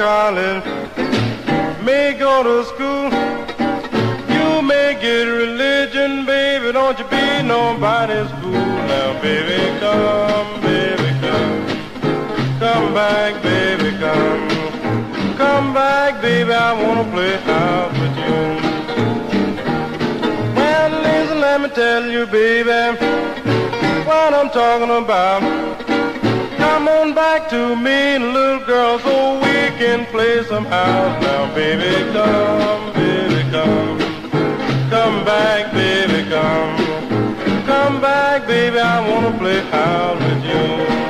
college, may go to school. You may get religion, baby, don't you be nobody's fool. Now, baby, come, baby, come. Come back, baby, come. Come back, baby, I wanna play house with you. Well, listen, let me tell you, baby, what I'm talking about. Come on back to me, little girl, so we can play some house. Now, baby, come, baby, come. Come back, baby, come. Come back, baby, I wanna play house with you.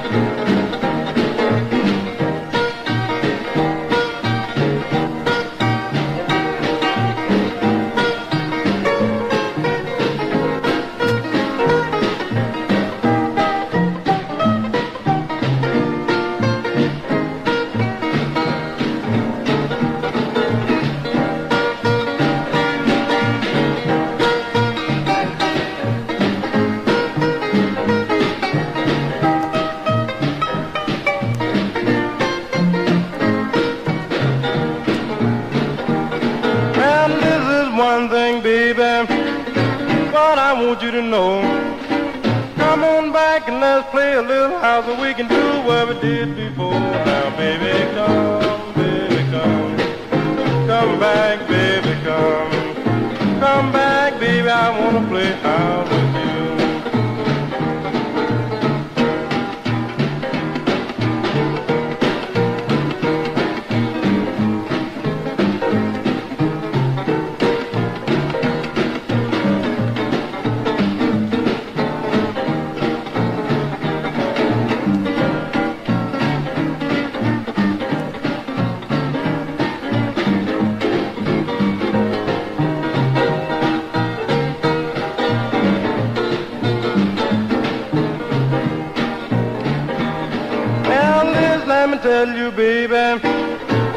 Baby,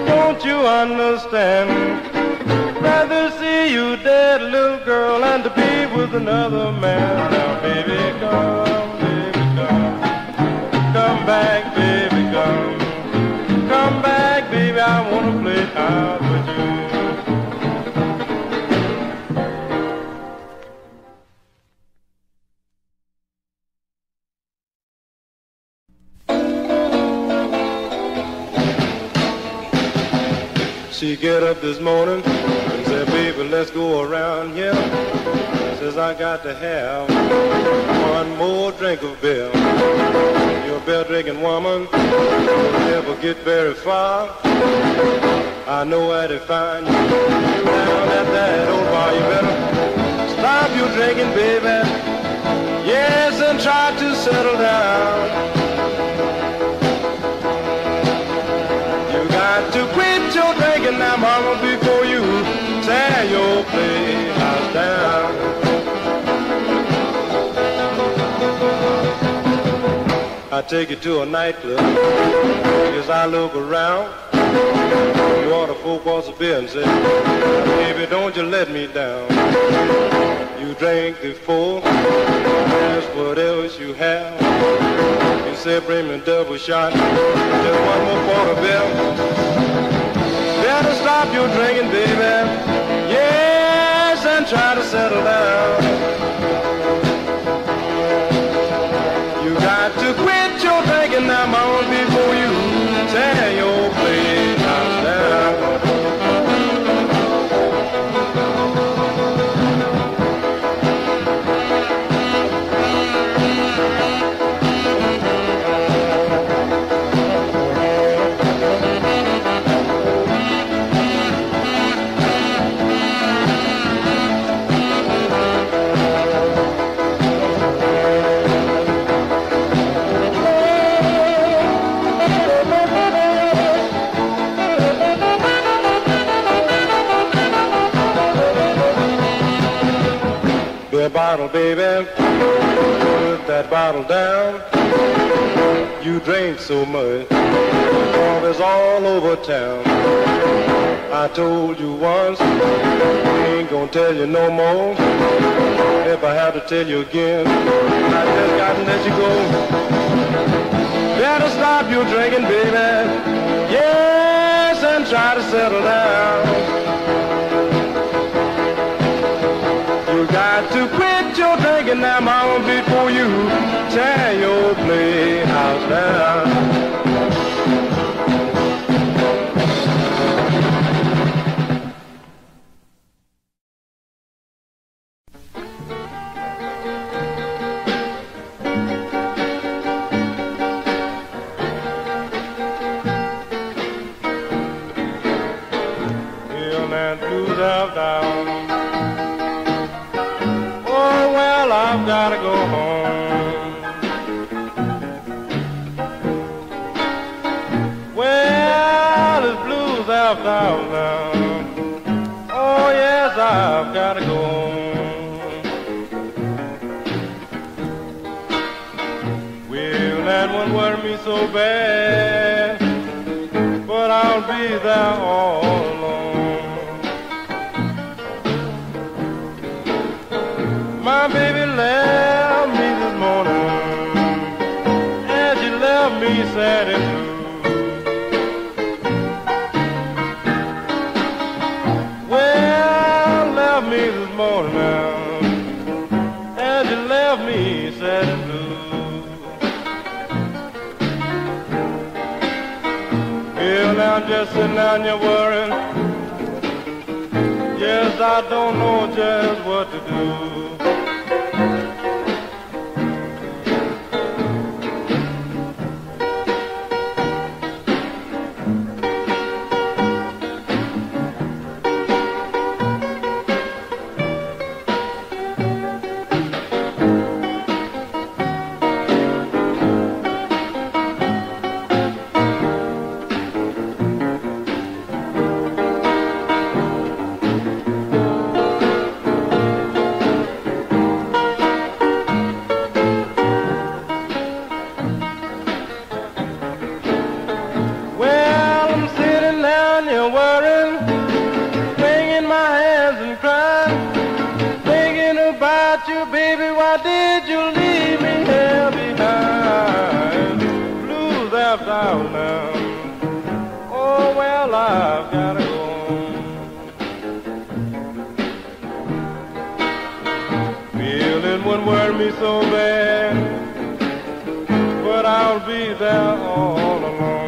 don't you understand? Rather see you dead, little girl, and to be with another man. Now, baby, come, baby, come. Come back, baby, come. Come back, baby, I wanna play house you. Get up this morning and said, baby, let's go around here. Says I got to have one more drink of beer. You're a beer drinking woman, you'll never get very far. I know where to find you down at that your playhouse down. I take you to a nightclub. As I look around, you order four quarts of beer and say, baby, don't you let me down. You drink the four, ask what else you have. You say, bring me a double shot, just one more quart of beer. Better stop your drinking, baby. And try to settle down. You got to quit your drinking now, mama, before you baby, put that bottle down. You drink so much, all is all over town. I told you once, I ain't gonna tell you no more. If I have to tell you again, I just gotta let you go. Better stop your drinking, baby. Yes, and try to settle down. You got to quit your drinking now, mama, before you tear your playhouse down. morning now, and you left me sad and blue. Girl, now just sitting down you're worrying. Yes, I don't know just what to do. without you, baby, why did you leave me here behind? Blues have down now. Oh, well, I've got to go. Feeling would worry me so bad, but I'll be there all alone.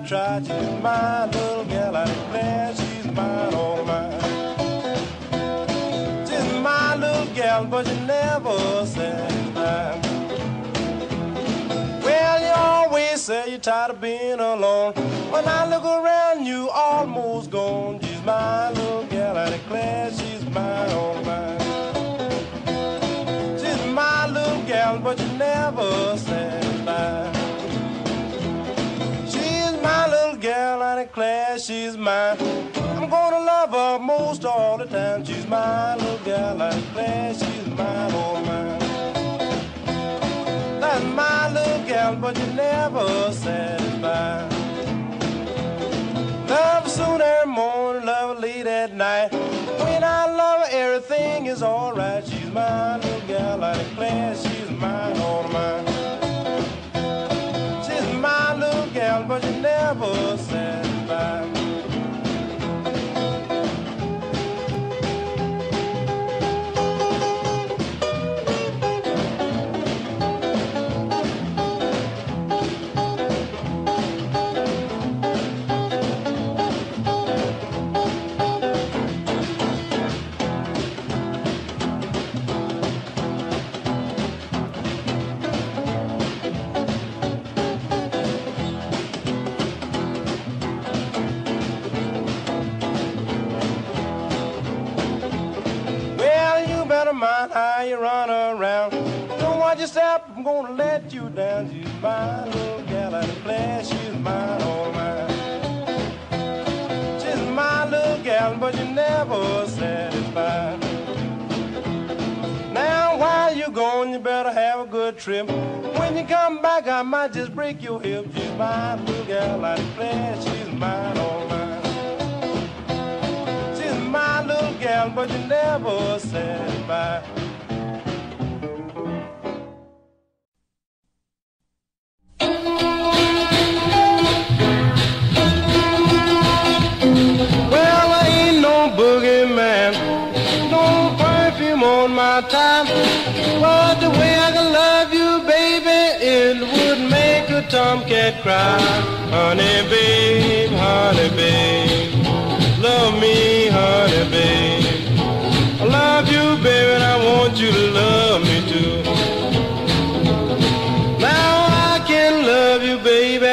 I tried. She's my little gal, I declare she's mine, all mine. She's my little gal, but she never says mine. Well, you always say you're tired of being alone. When I look around, you almost gone. my little girl like that. She's mine, oh mine. That's my little girl, but you never satisfied. Love soon every morning, love late at night. When I love her, everything is alright. She's my little girl like that. She's mine, oh mine. She's my little girl, but you never. I'm gonna let you down. you my little gal out of flesh. She's mine, all mine. She's my little gal, but you never satisfied. Now while you're gone, you better have a good trip. When you come back, I might just break your hip. She's my little gal out of. She's mine, all mine. She's my little gal, but you never satisfied. Tomcat cry. Honey, babe, honey, babe, love me, honey, babe. I love you, baby, and I want you to love me too. Now I can love you, baby,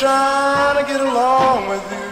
tried along with Baby,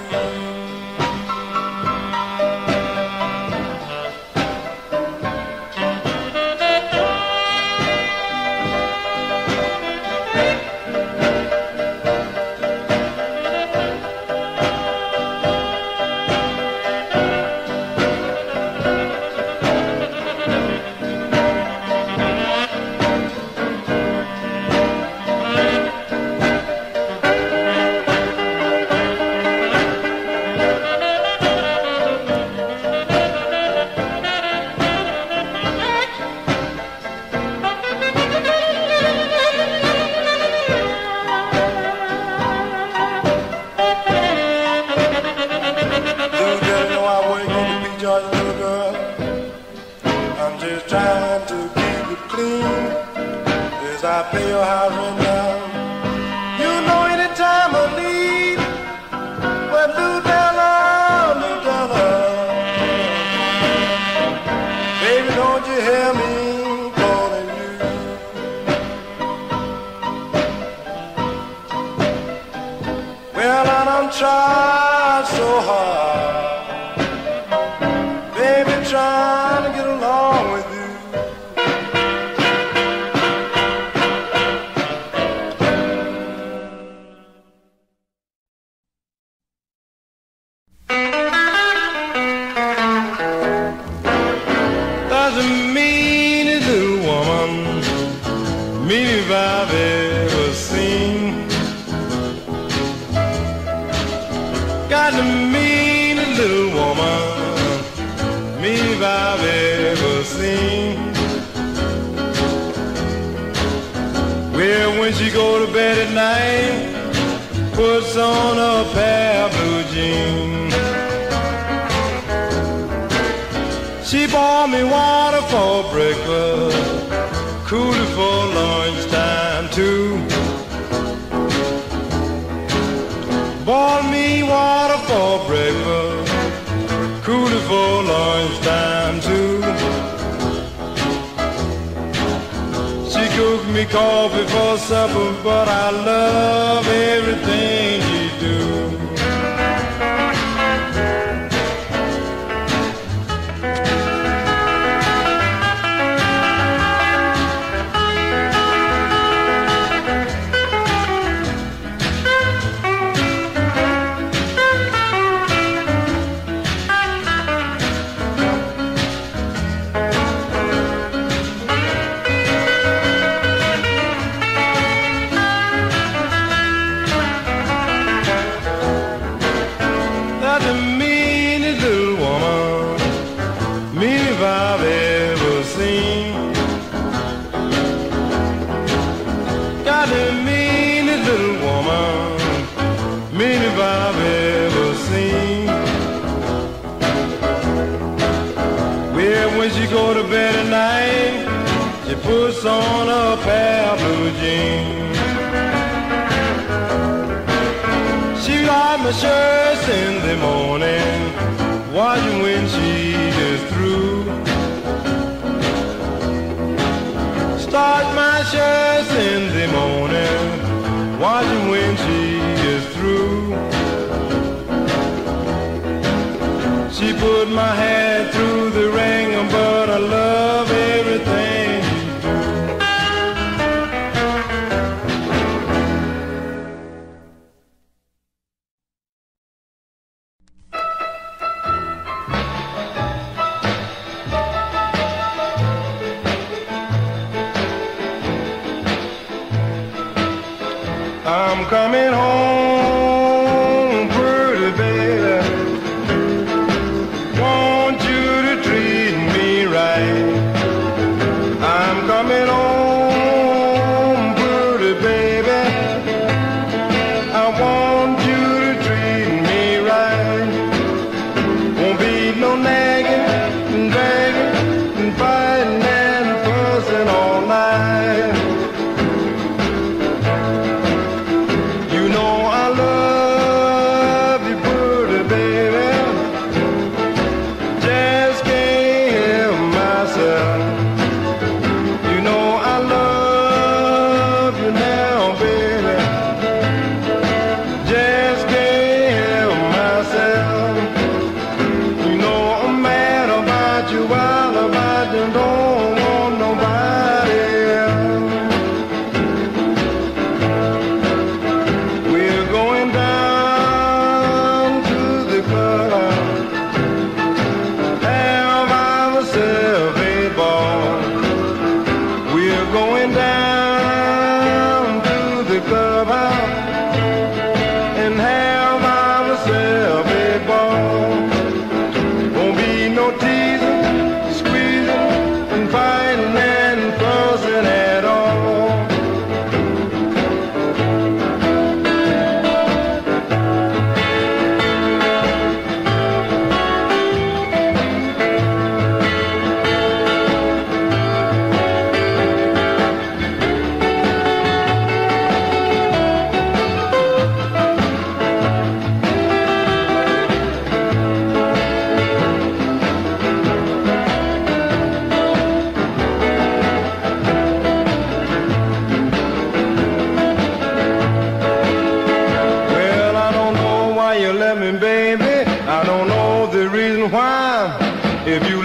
me water for breakfast, cooler for lunchtime too. Boil me water for breakfast, cooler for lunchtime too. She cooked me coffee for supper, but I love everything she do. on a pair of blue jeans. She like my shirts in the morning, watching when she is through. Start my shirts in the morning, watching when she is through. She put my head through the ring, but I love. I'm coming home.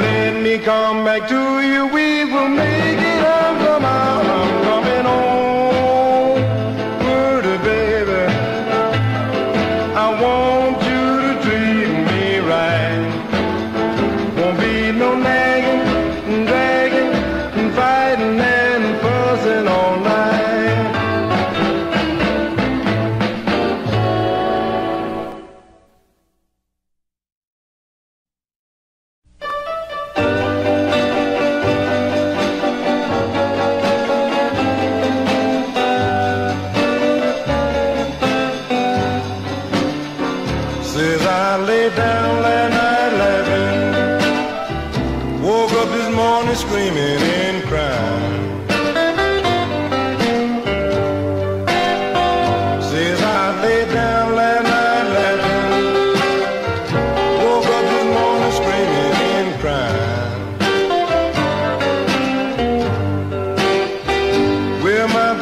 Let me come back to you. We will make it out from our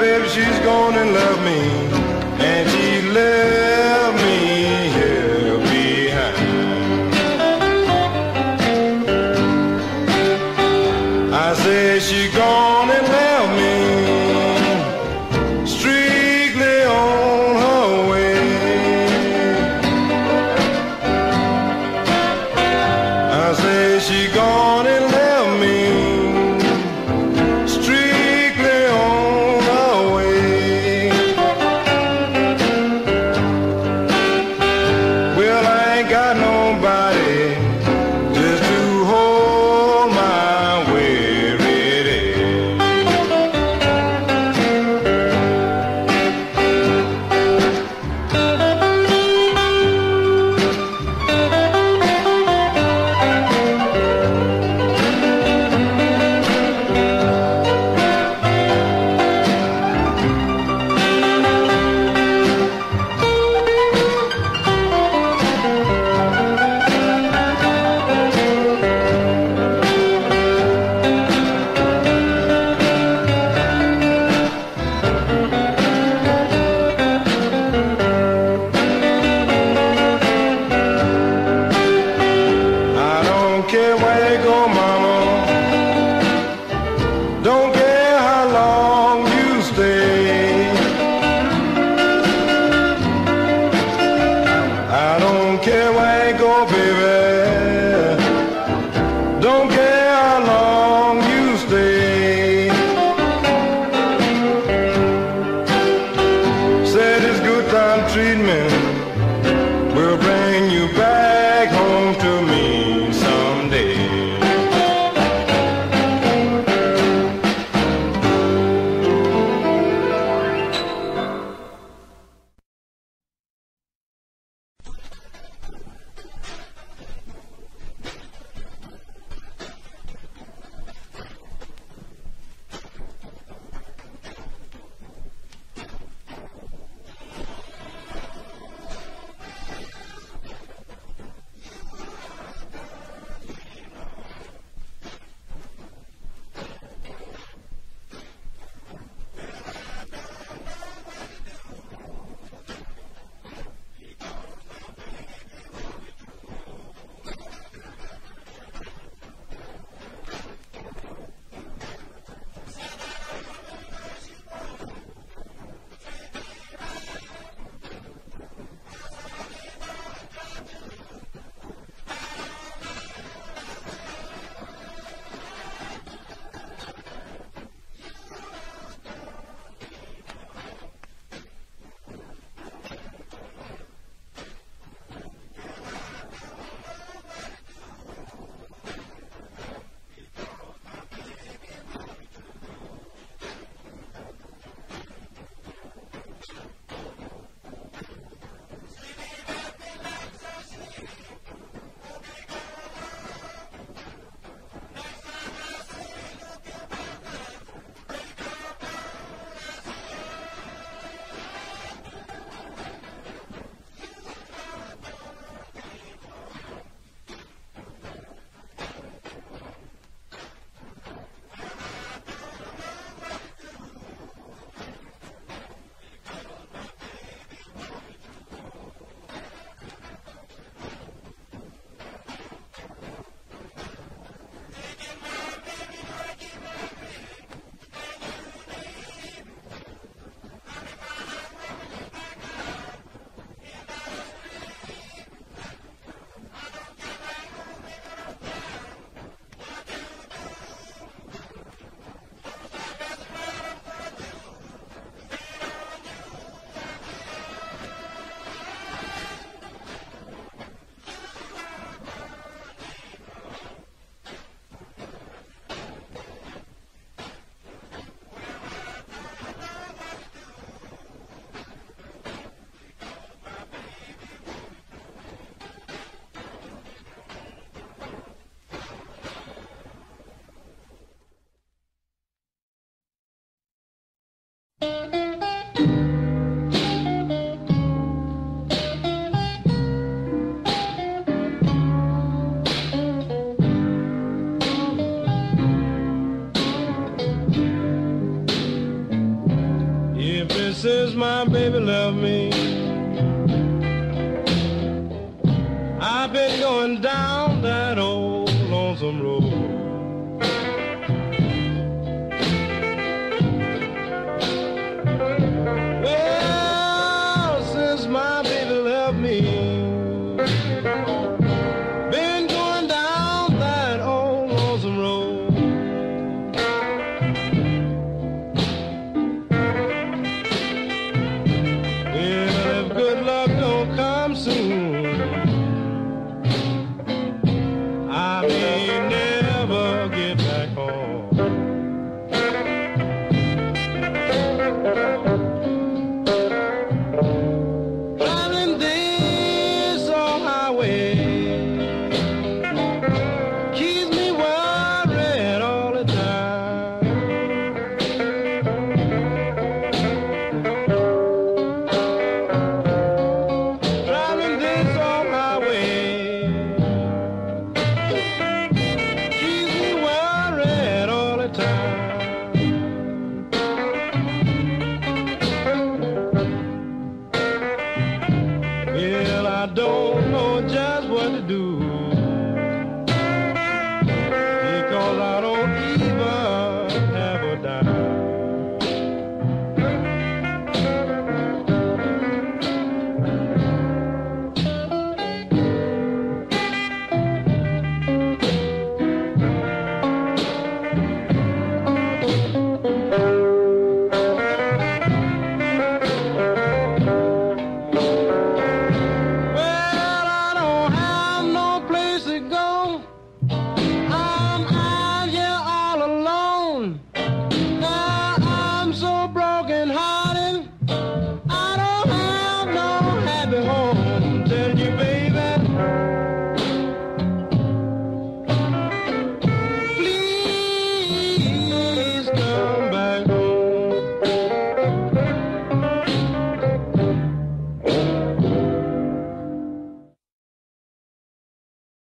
baby, she's gonna love me, and she left I don't know just what to do.